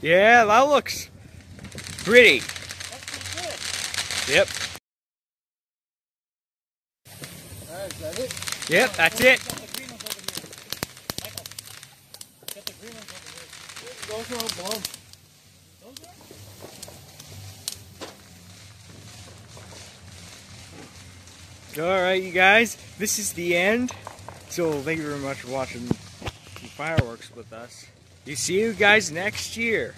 Yeah, that looks pretty. Yep. Alright, that? Yep, that's it. Got the green ones over here. Michael, get the green ones over here. Those are all blown. All right, you guys, this is the end. So thank you very much for watching fireworks with us. See you guys next year.